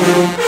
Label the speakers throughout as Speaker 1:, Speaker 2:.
Speaker 1: Thank you.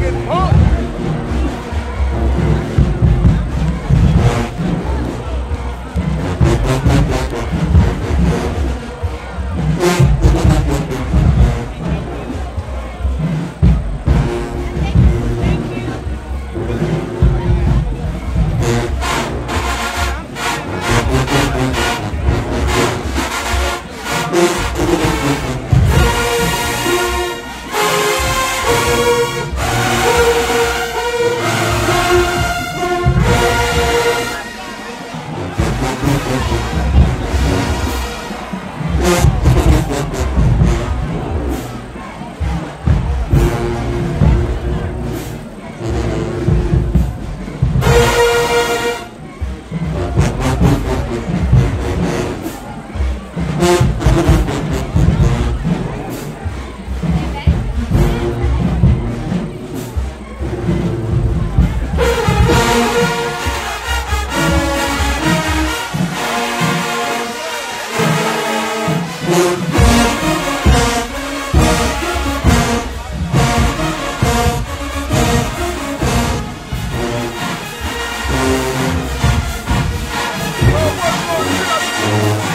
Speaker 1: Megan Hawk. Oh, Thank you.